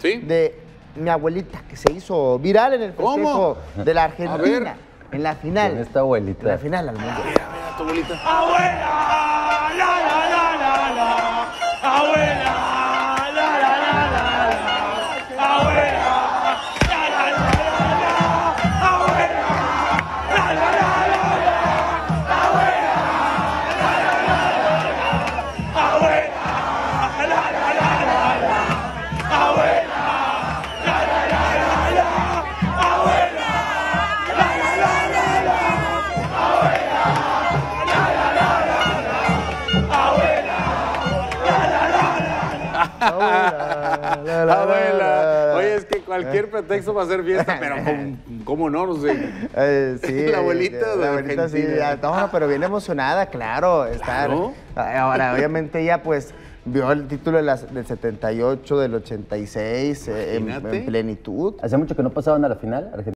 Sí. de mi abuelita que se hizo viral en el ¿Cómo? festejo de la A Argentina. En la final. Con esta abuelita. En la final al mundial. Mira, tu abuelita. Abuela, Abuela. Oye, es que cualquier pretexto va a ser fiesta, pero ¿cómo, cómo no? No sé. Eh, sí, La abuelita eh, de la abuelita sí, no, pero bien emocionada, claro. Estar, Claro. Ahora, obviamente ella pues vio el título de las- del 78, del 86 eh, en, en plenitud. Hace mucho que no pasaban a la final, Argentina.